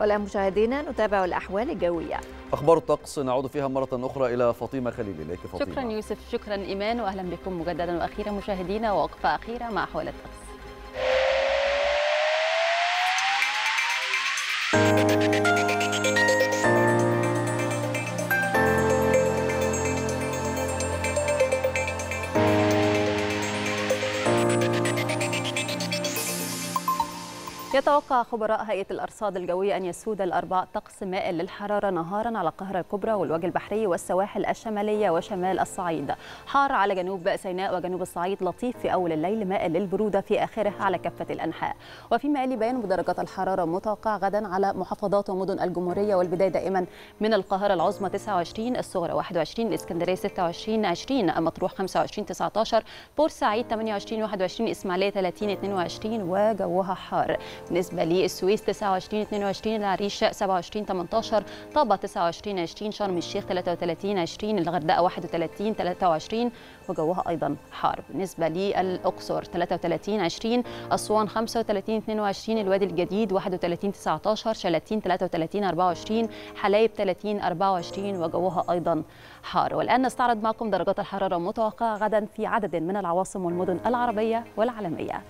والآن مشاهدينا نتابع الأحوال الجوية. أخبار الطقس نعود فيها مرة أخرى إلى فاطمة خليل. إليك فاطمة. شكرا يوسف شكرا إيمان وأهلا بكم مجددا وأخيرا مشاهدينا ووقفة أخيرة مع أحوال الطقس. يتوقع خبراء هيئة الأرصاد الجوية أن يسود الأربعاء طقس مائل للحرارة نهارا على القاهرة الكبرى والوجه البحري والسواحل الشمالية وشمال الصعيد. حار على جنوب سيناء وجنوب الصعيد لطيف في أول الليل مائل للبرودة في آخره على كافة الأنحاء. وفيما يلي بيان بدرجات الحرارة متوقع غدا على محافظات ومدن الجمهورية والبداية دائما من القاهرة العظمى 29 الصغرى 21 الإسكندرية 26 20 مطروح 25 19 بورسعيد 28 21 إسماعيلية 30 22 وجوها حار. بالنسبة للسويس 29 22 العريش 27 18 طابة 29 20 شرم الشيخ 33 20 الغردقة 31 23 وجوها أيضا حار. بالنسبة للأقصر 33 20 أسوان 35 22 الوادي الجديد 31 19 شلاتين 33 24 حلايب 30 24 وجوها أيضا حار. والآن نستعرض معكم درجات الحرارة المتوقعة غدا في عدد من العواصم والمدن العربية والعالمية.